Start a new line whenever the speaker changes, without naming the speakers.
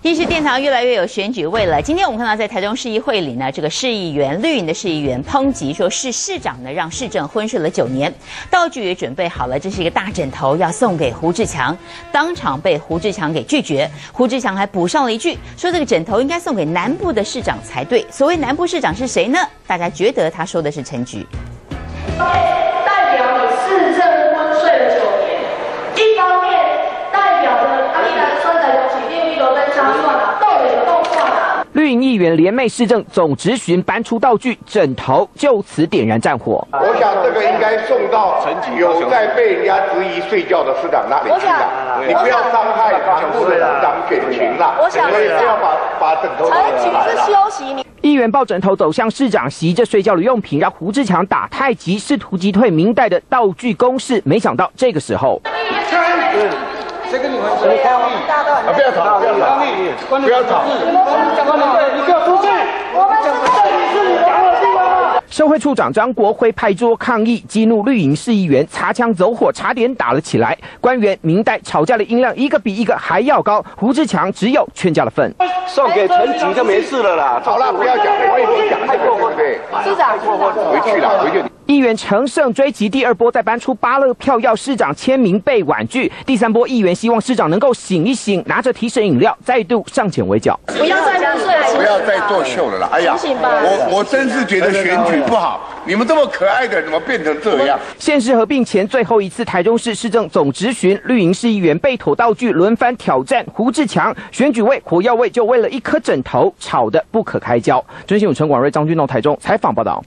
议事殿堂越来越有选举味了。今天我们看到在台中市议会里呢，这个市议员绿营的市议员抨击说，是市长呢让市政昏睡了九年，道具也准备好了，这是一个大枕头要送给胡志强，当场被胡志强给拒绝。胡志强还补上了一句，说这个枕头应该送给南部的市长才对。所谓南部市长是谁呢？大家觉得他说的是陈菊。
绿营议员联袂市政总执询搬出道具枕头，就此点燃战火。
我想这个应该送到有在被人家质疑睡觉的市长那里去了。你不要伤害南部的市长感情了。我想不要把把枕头拿来
是休息。议员抱枕头走向市长席着睡觉的用品，让胡志强打太极，试图击退明代的道具攻势。没想到这个时候。谁跟你们抗议？啊！不要吵！不要吵！不要吵！你给我出去！我们是这里是你的地方。社会处长张国辉派桌抗议，激怒绿营市议员，擦枪走火，差点打了起来。官员明代吵架的音量一个比一个还要高，胡志强只有劝架的份。
送给陈菊就没事了啦。好了，不要讲，我也不讲太过分，对。
市长，
回去了，回去。
议员乘胜追击，第二波再搬出巴勒票，要市长签名被婉拒。第三波议员希望市长能够醒一醒，拿着提神饮料再度上前围剿。
不要再作秀，
不要再作秀了啦！哎呀，我我真是觉得选举不好，你们这么可爱的怎么变成这样？
县市合并前最后一次台中市市政总执询，绿营市议员被妥道具轮番挑战胡志强，选举位火药位就为了一颗枕头吵得不可开交。真新闻陈广瑞、张俊栋台中采访报道。